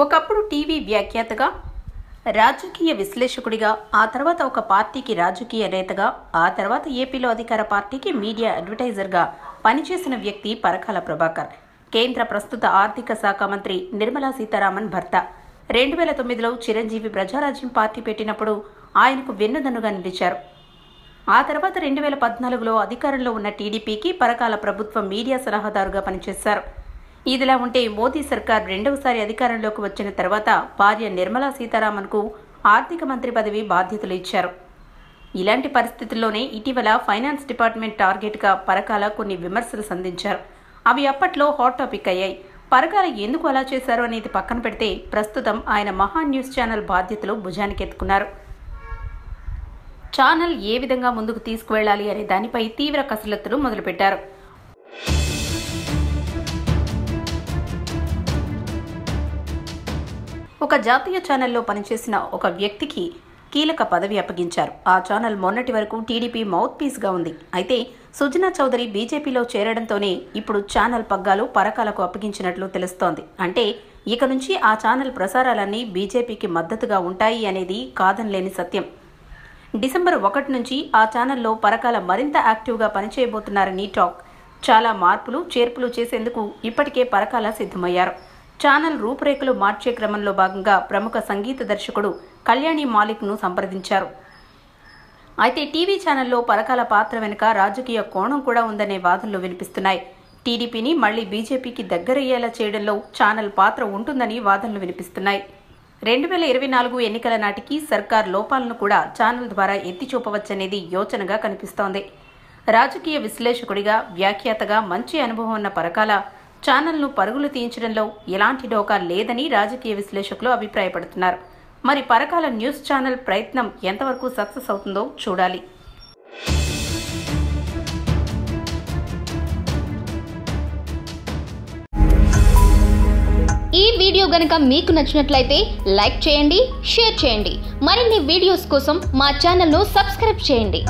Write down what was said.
ఒకప్పుడు టీవీ వ్యాఖ్యాతగా రాజకీయ విశ్లేషకుడిగా ఆ తర్వాత ఒక పార్టీకి రాజకీయ నేతగా ఆ తర్వాత ఏపీలో అధికార పార్టీకి మీడియా అడ్వర్టైజర్గా పనిచేసిన వ్యక్తి పరకాల ప్రభాకర్. కేంద్ర ప్రస్తుత ఆర్థిక శాఖ మంత్రి నిర్మలా సీతారామన్ భర్త. రెండు వేల తొమ్మిదిలో చిరంజీవి ప్రజారాజ్యం పార్టీ పెట్టినప్పుడు ఆయనకు వెన్నుదన్నుగా నిలిచారు. ఆ తర్వాత రెండు వేల పద్నాలుగులో అధికారంలో ఉన్న టీడీపీకి పరకాల ప్రభుత్వ మీడియా సలహాదారుగా పనిచేశారు. ఇదిలా ఉంటే మోదీ సర్కార్ రెండవసారి అధికారంలోకి వచ్చిన తర్వాత భార్య నిర్మలా సీతారామన్కు ఆర్థిక మంత్రి పదవి బాధ్యతలు ఇచ్చారు. ఇలాంటి పరిస్థితుల్లోనే ఇటీవల ఫైనాన్స్ డిపార్ట్మెంట్ టార్గెట్గా పరకాల కొన్ని విమర్శలు సంధించారు. అవి అప్పట్లో హాట్ టాపిక్ అయ్యాయి. పరకాల ఎందుకు అలా చేశారు అనేది పక్కన పెడితే ప్రస్తుతం ఆయన మహా న్యూస్ ఛానల్ బాధ్యతలు భుజానికెత్తుకున్నారు ఛానల్ ఏ విధంగా ముందుకు తీసుకువెళ్ళాలి అనే దానిపై తీవ్ర కసరత్తులు మొదలుపెట్టారు. ఒక జాతీయ ఛానల్లో పనిచేసిన ఒక వ్యక్తికి కీలక పదవి అప్పగించారు. ఆ ఛానల్ మొన్నటి వరకు టీడీపీ మౌత్ పీస్గా ఉంది. అయితే సుజనా చౌదరి బీజేపీలో చేరడంతోనే ఇప్పుడు ఛానల్ పగ్గాలు పరకాలకు అప్పగించినట్లు తెలుస్తోంది. అంటే ఇక నుంచి ఆ ఛానల్ ప్రసారాలన్నీ బీజేపీకి మద్దతుగా ఉంటాయి అనేది కాదనలేని సత్యం. డిసెంబర్ ఒకటి నుంచి ఆ ఛానల్లో పరకాల మరింత యాక్టివ్గా పనిచేయబోతున్నారని టాక్. చాలా మార్పులు చేర్పులు చేసేందుకు ఇప్పటికే పరకాల సిద్ధమయ్యారు. ఛానల్ రూపురేఖలు మార్చే క్రమంలో భాగంగా ప్రముఖ సంగీత దర్శకుడు కళ్యాణి మాలిక్ను సంప్రదించారు. అయితే టీవీ ఛానల్లో పరకాల పాత్ర వెనుక రాజకీయ కోణం కూడా ఉందనే వాదనలు వినిపిస్తున్నాయి. టీడీపీని మళ్ళీ బీజేపీకి దగ్గరయ్యేలా చేయడంలో ఛానల్ పాత్ర ఉంటుందని వాదనలు వినిపిస్తున్నాయి. రెండు వేల ఇరవై నాలుగు ఎన్నికల నాటికి సర్కార్ లోపాలను కూడా ఛానల్ ద్వారా ఎత్తి చూపవచ్చనేది యోచనగా కనిపిస్తోంది. రాజకీయ విశ్లేషకుడిగా వ్యాఖ్యాతగా మంచి అనుభవం ఉన్న పరకాల ఛానల్ను పరుగులు తీయించడంలో ఎలాంటి డోకా లేదని రాజకీయ విశ్లేషకులు అభిప్రాయపడుతున్నారు. మరి పరకాల న్యూస్ ఛానల్ ప్రయత్నం ఎంతవరకు సక్సెస్ అవుతుందో చూడాలి. ఈ వీడియో గనక మీకు నచ్చినట్లయితే లైక్ చేయండి షేర్ చేయండి. మరిన్ని వీడియోస్ కోసం మా ఛానల్ను సబ్స్క్రైబ్ చేయండి.